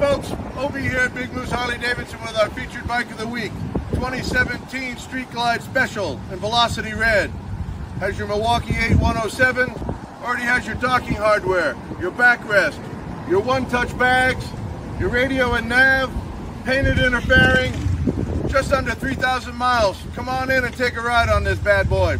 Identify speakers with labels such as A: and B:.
A: folks, over here at Big Moose Harley Davidson with our featured bike of the week. 2017 Street Glide Special in Velocity Red. Has your Milwaukee 8107, already has your docking hardware, your backrest, your one-touch bags, your radio and nav, painted inner fairing, just under 3,000 miles. Come on in and take a ride on this bad boy.